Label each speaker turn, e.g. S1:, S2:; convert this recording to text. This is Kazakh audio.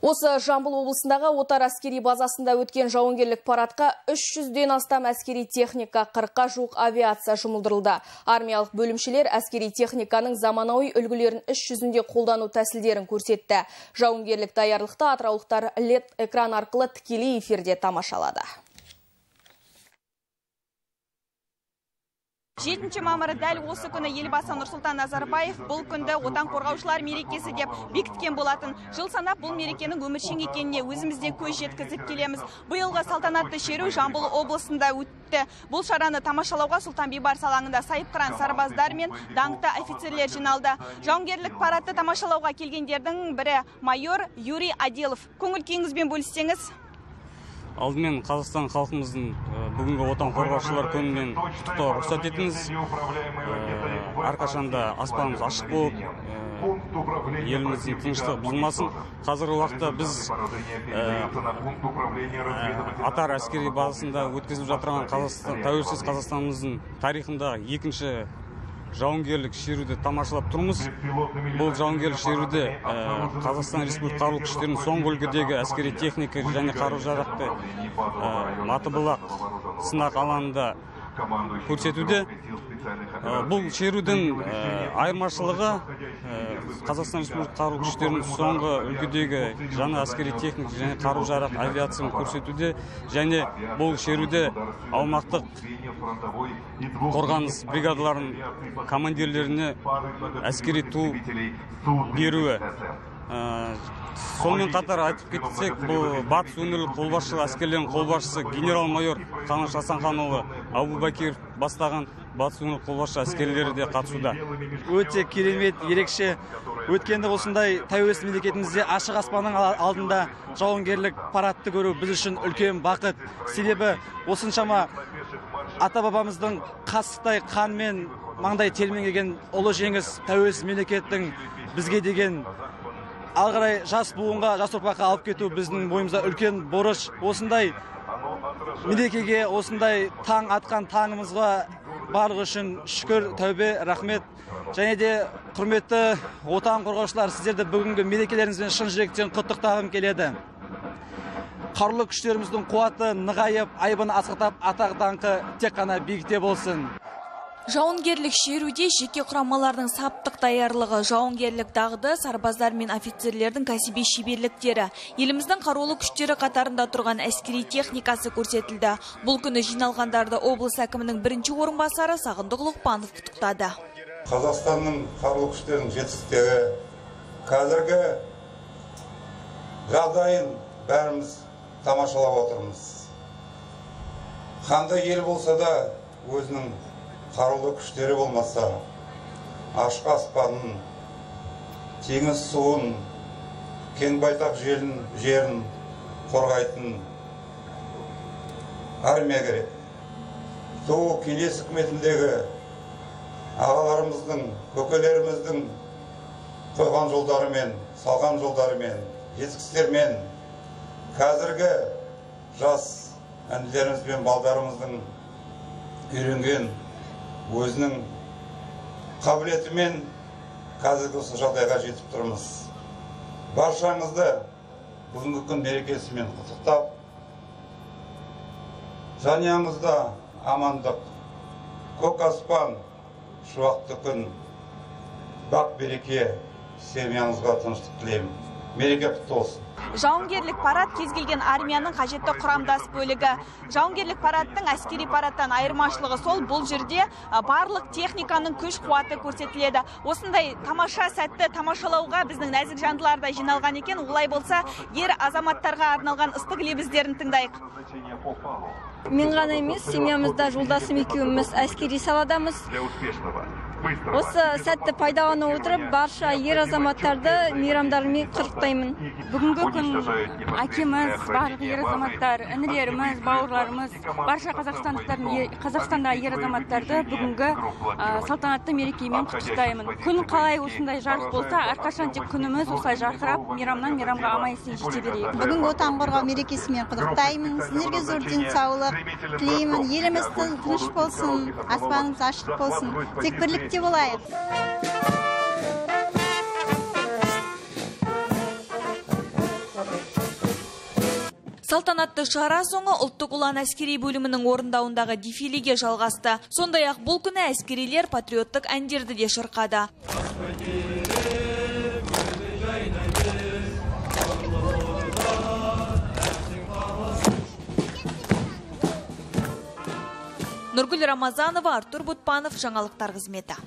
S1: Осы Жамбыл облысындағы Отар әскери базасында өткен жауынгерлік парадқа 300-ден астам әскери техника, 40-қа жуық авиация жұмылдырылды. Армиялық бөлімшелер әскери техниканың заманауи үлгілерін іс жүзінде қолдану тәсілдерін көрсетті. Жауынгерлік даярлықты атыраулықтар лед экран арқылы тікелей эфирде тамашалады.
S2: Жетінші мамыры дәл осы күні елбасы нұрсұлтан назарбаев бұл күнді отан қорғаушылар мерекесі деп бекіткен болатын. Жыл санап бұл мерекенің өміршең екеніне өзіміз де көз жеткізіп келеміз. Биылғы салтанатты шеру жамбыл облысында өтті. Бұл шараны тамашалауға сұлтан бейбарыс алаңында сайыпқыран сарбаздар мен даңқты офицерлер жиналды. Жауынгерлік парадты тамашалауға келгендердің бірі майор юрий аделов. Көңіл күйіңізбен бөліссеңіз.
S3: Алдымен қазақстан халқымыздың бүгінгі отан қорғаушылар күнімен құттықтауға рұқсат етіңіз. Әрқашанда аспанымыз ашық болып еліміздің тыныштығы бұзылмасын қазіргі уақытта біз атар әскери базасында өткізіліп жатырған тәуелсіз қазақстанымыздың тарихындағы екінші жауынгерлік шеруді тамашалап тұрмыз. Бұл жауынгерлік шеруде қазақстан республика қарулы күштерінің соңғы үлгідегі әскери техника және қару жарақты матыбұлақ сынақ алаңында көрсетуде бұл шерудің айырмашылығы қазақстан республика қарулы күштерінің соңғы үлгідегі жаңа әскери техника және қару жарақ авиацияны көрсетуде және бұл шеруде аумақтық қорғаныс бригадаларының командирлеріне әскери ту беруі. сонымен қатар айтып кетсек бұл батыс өңірлік қолбасшылығы әскерлерінің қолбасшысы генерал майор қаныш асанханұлы абубакиров бастаған батыс өңірлік қолбасшы әскерлері де қатысуда.
S4: Өте керемет ерекше. Өткенді осындай тәуелсіз мемлекетімізде ашық аспанның алдында жауынгерлік парадты көру біз үшін үлкен бақыт. Себебі осыншама ата бабамыздың қасықтай қанмен маңдай термен келген ұлы жеңіс тәуелсіз мемлекеттің бізге деген ары жас буынға жас ұрпаққа алып кету біздің бойымызда үлкен борыш. Осындай мерекеге осындай таң атқан таңымызға барлығы үшін шүкір тәубе рахмет. Және де құрметті отан қорғаушылар сіздерді бүгінгі мерекелеріңізбен шын жүректен құттықтағым келеді. Қарулы күштеріміздің қуаты нығайып айбыны асқақтап атақ даңқы тек қана биікте болсын.
S5: Жауынгерлік шеруде жеке құрамалардың саптық даярлығы жауынгерлік дағды сарбаздар мен офицерлердің кәсіби шеберліктері. Еліміздің қарулы күштері қатарында тұрған әскери техникасы көрсетілді. Бұл күні жиналғандарды облыс әкімінің бірінші орынбасары сағындық лұқпанов құттықтады.
S6: Қазақстанның қарулы күштерінің жетістіктері қазіргі жағдайын бәріміз тамашалап отырмыз. Қандай ел болса да өзінің қарулы күштері болмаса ашық аспанын теңіз суын кең байтақ жерін, жерін қорғайтын армия керек. Сол кеңес үкіметіндегі ағаларымыздың көкелеріміздің қойған жолдарымен салған жолдарымен жетістіктермен қазіргі жас інілеріміз бен балдарымыздың үйренген өзінің қабілетімен қазіргі осы жағдайға жетіп тұрмыз. Баршаңызды бүгінгі күн мерекесімен құттықтап жанұяңызда амандық көк аспан шуақты күн бақ береке семьяңызға тыныштық тілеймін. Мереке құтты болсын.
S2: Жауынгерлік парад кез келген армияның қажетті құрамдас бөлігі. Жауынгерлік парадтың әскери парадтан айырмашылығы сол бұл жерде барлық техниканың күш қуаты көрсетіледі. Осындай тамаша сәтті тамашалауға біздің нәзік жандылар да жиналған екен. Олай болса ер азаматтарға арналған ыстық лебіздерін тыңдайық.
S7: Мен ғана емес семьямызда жолдасым екеуміз әскери саладамыз. Осы сәтті пайдалана отырып барша ер азаматтарды мейрамдарымен құттықтаймын.
S8: Бүгінгі күн әкеміз барлық ер азаматтар інілеріміз бауырларымыз барша қазақстандықтардың қазақстандағы ер азаматтарды бүгінгі салтанатты мерекемен құттықтаймын күн қалай осындай жарық болса әрқашан тек күніміз осылай жарқырап мейрамнан мейрамға аман есен жете берейік
S9: бүгінгі отан қорғау мерекесімен құттықтаймын сіздерге зор денсаулық тілеймін еліміз тыныш болсын аспанымыз ашық болсын тек бірлікте болайық
S5: Салтанатты шара соңы ұлттық ұлан әскери бөлімінің орындауындағы дефилеге жалғасты. Сондай ақ бұл күні әскерилер патриоттық әндерді де шырқады. Нұргүл Рамазанова, Артур Бұтпанов, жаңалықтар қызметі.